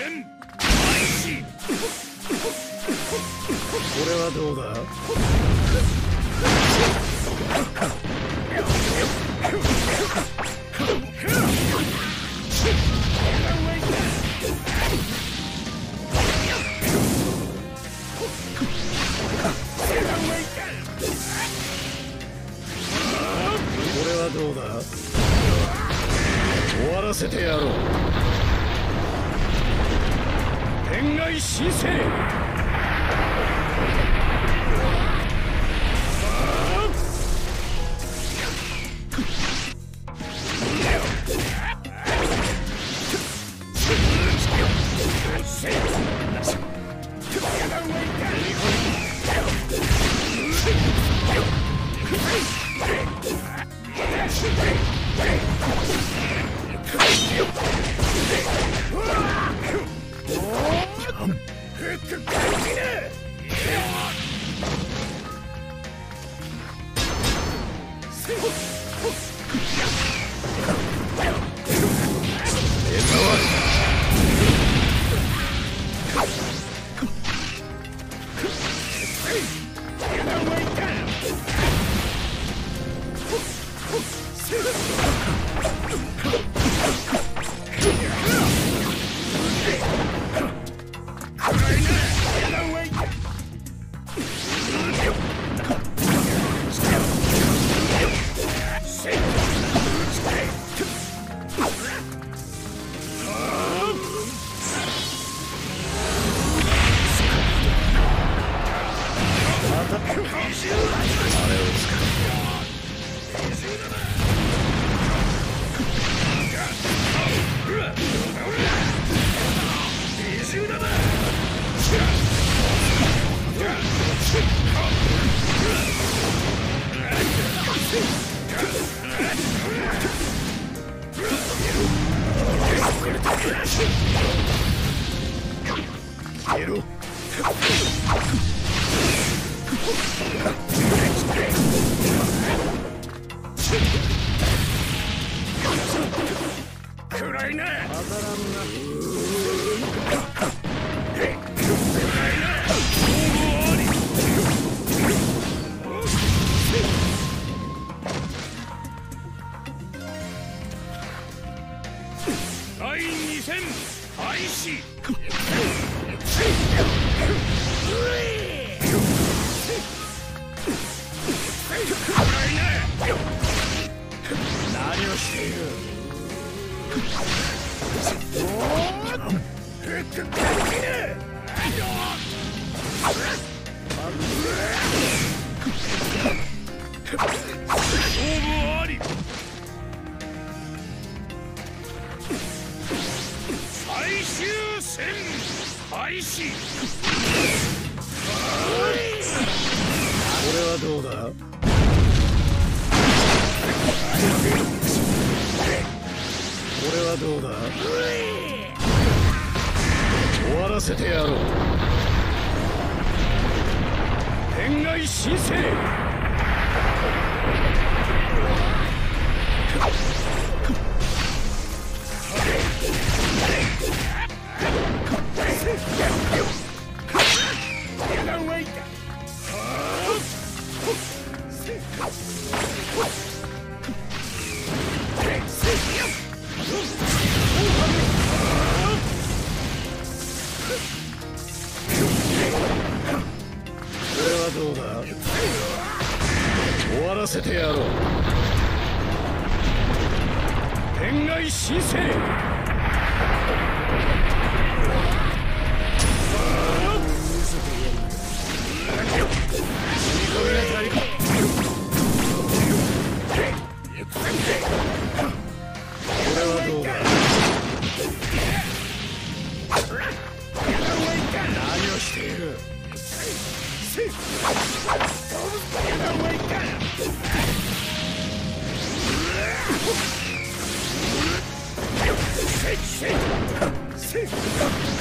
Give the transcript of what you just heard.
戦。開始これはどうだ？これはどうだ？終わらせてやろう。天外神 single 聖消えろ暗いな戦開始。何をしている。戦開始。これはどうだ？これはどうだ？終わらせてやろう。天外神聖終わらせてやろう。天外神聖せっせっ